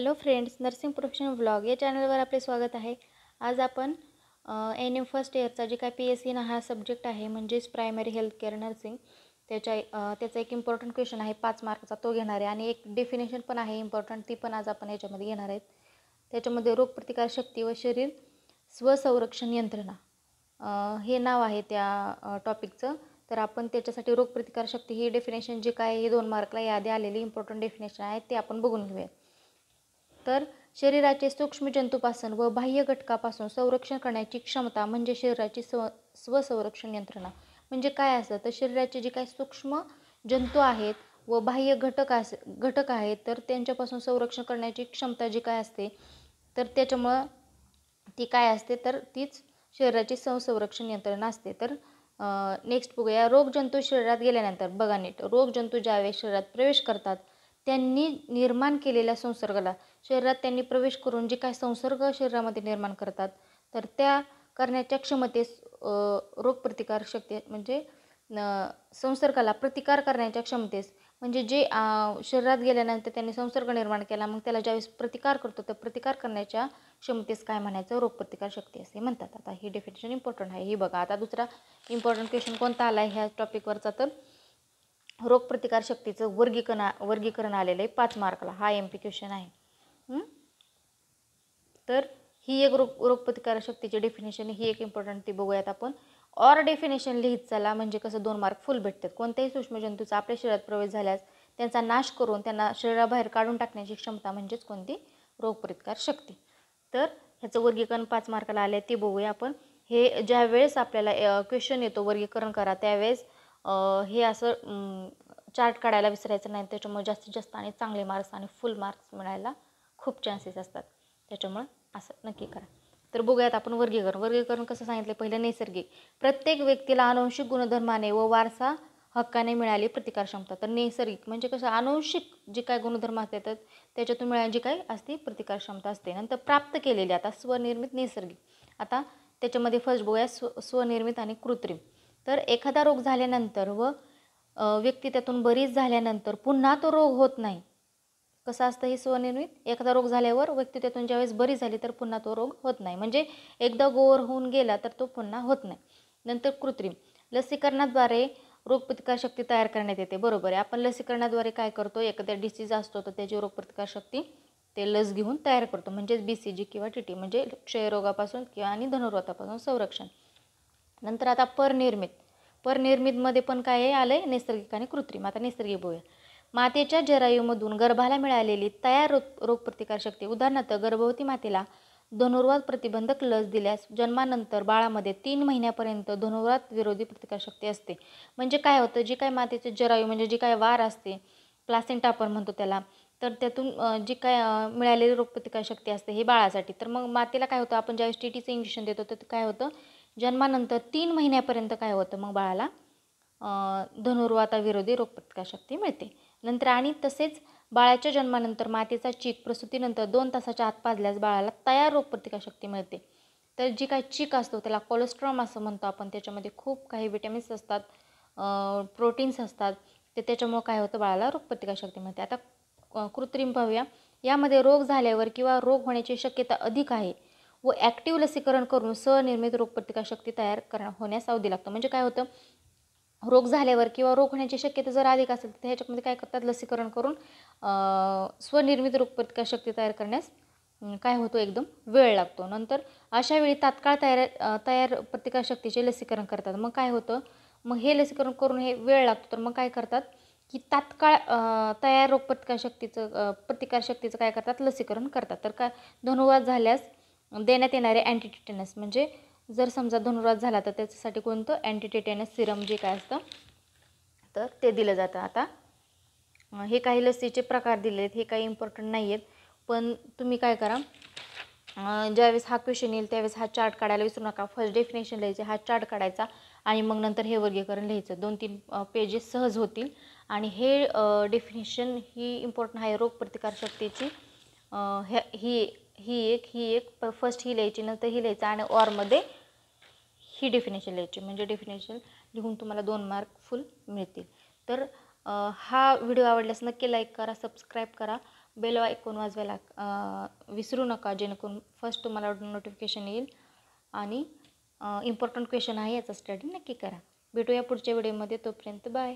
Hello friends nursing professional blog या चॅनलवर आपले स्वागत आहे. आज आपण एन एम फर्स्ट इयरचा जे काय पी एस सी ना हा सब्जेक्ट आहे म्हणजेच प्रायमरी हेल्थ केअर नर्सिंग त्याच्या त्याचा एक इम्पॉर्टंट क्वेश्चन आहे पाच मार्कचा तो घेणार आहे. आणि एक डेफिनेशन पण आहे इम्पॉर्टंट ती पण आज आपण याच्यामध्ये घेणार आहेत. त्याच्यामध्ये रोगप्रतिकारशक्ती व शरीर स्वसंरक्षण यंत्रणा. हे नाव आहे त्या टॉपिकचं तर आपण त्याच्यासाठी रोगप्रतिकारशक्ती ही डेफिनेशन जे काय हे दोन मार्कला यादी आलेली इम्पॉर्टंट डेफिनेशन आहे ते आपण बघून घेऊया तर शरीराचे सूक्ष्म जंतूपासून व बाह्य घटकापासून संरक्षण करण्याची क्षमता म्हणजे शरीराची स्व स्वसंरक्षण यंत्रणा. म्हणजे काय असतं? तर शरीराचे जे काही सूक्ष्म जंतू आहेत व बाह्य घटक अस घटक आहेत तर त्यांच्यापासून संरक्षण करण्याची क्षमता जी काय असते तर त्याच्यामुळं ती काय असते? तर तीच शरीराची संसंरक्षण यंत्रणा असते. तर नेक्स्ट बघूया. रोगजंतू शरीरात गेल्यानंतर बघा नीट. रोगजंतू ज्यावेळेस शरीरात प्रवेश करतात त्यांनी निर्माण केलेल्या संसर्गाला शरीरात त्यांनी प्रवेश करून जे काय संसर्ग शरीरामध्ये निर्माण करतात तर त्या करण्याच्या क्षमतेस रोगप्रतिकार शक्ती म्हणजे संसर्गाला प्रतिकार करण्याच्या क्षमतेस म्हणजे जे शरीरात गेल्यानंतर त्यांनी संसर्ग निर्माण केला मग त्याला ज्यावेळेस प्रतिकार करतो तर प्रतिकार करण्याच्या क्षमतेस काय म्हणायचं? रोगप्रतिकार शक्ती असे म्हणतात. आता ही डेफिनेशन इम्पॉर्टंट आहे. ही बघा. आता दुसरा इम्पॉर्टंट क्वेश्चन कोणता आला आहे? ह्या टॉपिकवरचा तर रोगप्रतिकार शक्तीचं वर्गीकरण वर्गीकरण आलेलं आहे पाच मार्कला. हा एम पी क्वेश्चन आहे. तर ही एक रोग रोगप्रतिकारशक्तीची डेफिनेशन ही एक इम्पॉर्टंट ती बघूयात आपण. ऑर डेफिनेशन लिहित चला म्हणजे कसं दोन मार्क फुल भेटतात. कोणत्याही सूक्ष्मजंतूचा आपल्या शरीरात प्रवेश झाल्यास त्यांचा नाश करून त्यांना शरीराबाहेर काढून टाकण्याची क्षमता म्हणजेच कोणती? रोगप्रतिकार शक्ती. तर ह्याचं वर्गीकरण पाच मार्काला आलं आहे ते बघूया आपण. हे ज्या वेळेस आपल्याला क्वेश्चन येतो वर्गीकरण करा त्यावेळेस हे असं चार्ट काढायला विसरायचं नाही. त्याच्यामुळे जास्तीत जास्त आणि चांगले मार्क्स आणि फुल मार्क्स मिळायला खूप चान्सेस असतात. त्याच्यामुळं असं नक्की करा. तर बघूयात आपण वर्गीकरण. वर्गीकरण कसं सांगितलं पहिलं नैसर्गिक. प्रत्येक व्यक्तीला अनुवंशिक गुणधर्माने व वारसा हक्काने मिळाली प्रतिकार क्षमता. तर नैसर्गिक म्हणजे कसं? अनुवंशिक जे काय गुणधर्म असतात त्याच्यातून मिळाली जी काय असते प्रतिकार क्षमता असते. नंतर प्राप्त केलेली आता स्वनिर्मित नैसर्गिक. आता त्याच्यामध्ये फर्स्ट बघूया स्व स्वनिर्मित आणि कृत्रिम. तर एखादा रोग झाल्यानंतर व व्यक्ती त्यातून बरीच झाल्यानंतर पुन्हा तो रोग होत नाही. कसं असतं हे स्वनिर्मित? एखादा रोग झाल्यावर व्यक्ती त्यातून ज्यावेळेस बरी झाली तर पुन्हा तो रोग होत नाही. म्हणजे एकदा गोवर होऊन गेला तर तो पुन्हा होत नाही. नंतर कृत्रिम. लसीकरणाद्वारे रोगप्रतिकारशक्ती तयार करण्यात येते. बरोबर आहे. आपण लसीकरणाद्वारे काय करतो? एखाद्या डिसीज असतो तर त्याची रोगप्रतिकारशक्ती ते लस घेऊन तयार करतो. म्हणजेच बी सी जी किंवा टी टी म्हणजे क्षयरोगापासून किंवा आणि धनुर्वातापासून संरक्षण. नंतर आता परनिर्मित. परनिर्मितमध्ये पण काय आलं आहे नैसर्गिक आणि कृत्रिम. आता नैसर्गिक बोया मातेच्या जरायूमधून गर्भाला मिळालेली तयार रोग रोगप्रतिकारशक्ती उदाहरणार्थ गर्भवती मातेला धनुर्वात प्रतिबंधक लस दिल्यास जन्मानंतर बाळामध्ये तीन महिन्यापर्यंत धनुर्वात विरोधी प्रतिकारशक्ती असते. म्हणजे काय होतं? जी काय मातेचे जरायू म्हणजे जी काय वार असते प्लासेंटा आपण म्हणतो त्याला तर त्यातून जी काय मिळालेली रोगप्रतिकारशक्ती असते हे बाळासाठी. तर मग मातेला काय होतं? आपण ज्यावेळेस टी टीचं इंजेक्शन देतो तर काय होतं? जन्मानंतर तीन महिन्यापर्यंत काय होतं मग बाळाला? अ, धनुर्वाताविरोधी रोगप्रतिकारशक्ती मिळते. नंतर आणि तसेच बाळाच्या जन्मानंतर मातेचा चीक प्रसूतीनंतर दोन तासाच्या आत पाजल्यास बाळाला तयार रोगप्रतिकारशक्ती मिळते. तर जी काय चीक असतो त्याला कोलेस्ट्रॉम असं म्हणतो आपण त्याच्यामध्ये खूप काही विटॅमिन्स असतात प्रोटीन्स असतात ते त्याच्यामुळं काय होतं बाळाला रोगप्रतिकारशक्ती मिळते. आता कृत्रिम पाहूया यामध्ये रोग झाल्यावर किंवा रोग होण्याची शक्यता अधिक आहे व ॲक्टिव्ह लसीकरण करून स्वनिर्मित रोगप्रतिकारशक्ती तयार करणं होण्यास अवधी लागतो. म्हणजे काय होतं? रोग झाल्यावर किंवा रोग होण्याची शक्यता जर अधिक असेल तर ह्याच्यामध्ये काय करतात? लसीकरण करून स्वनिर्मित स्वनिर्मित रोगप्रतिकारशक्ती तयार करण्यास काय होतो? एकदम वेळ लागतो. नंतर अशा वेळी तात्काळ तयार तयार प्रतिकारशक्तीचे लसीकरण करतात. मग काय होतं? मग हे लसीकरण करून हे वेळ लागतो. तर मग काय करतात? की तात्काळ तयार रोगप्रतिकारशक्तीचं अ, प्रतिकारशक्तीचं काय करतात? लसीकरण करतात. तर काय धनुवाद झाल्यास देण्यात येणारे अँटीटिटेनस म्हणजे जर समजा धनुर्वात झाला तर त्याच्यासाठी कोणतं? अँटीटिटेनस सिरम जे काय असतं तर ते दिलं जातं. आता हे काही लसीचे प्रकार दिले आहेत हे काही इम्पॉर्टंट नाही आहेत पण तुम्ही काय करा ज्यावेळेस हा क्वेश्चन येईल त्यावेळेस हा चार्ट काढायला विसरू नका. फर्स्ट डेफिनेशन लिहायचे हा चार्ट काढायचा आणि मग नंतर हे वर्गीकरण लिहायचं. दोन तीन पेजेस सहज होतील. आणि हे डेफिनेशन ही इम्पॉर्टंट आहे. रोगप्रतिकारशक्तीची हे ही ही एक ही एक फर्स्ट ही लिहायची नंतर ही लिहायचं आणि ऑरमध्ये ही डेफिनेशन लिहायची. म्हणजे डेफिनेशन लिहून तुम्हाला दोन मार्क फुल मिळतील. तर हा व्हिडिओ आवडल्यास नक्की लाईक करा सबस्क्राईब करा. बेल ऐकून वाजवायला विसरू नका जेणेकरून फर्स्ट तुम्हाला नोटिफिकेशन येईल. आणि इम्पॉर्टंट क्वेश्चन आहे याचा स्टडी नक्की करा. भेटूया पुढच्या व्हिडिओमध्ये तोपर्यंत बाय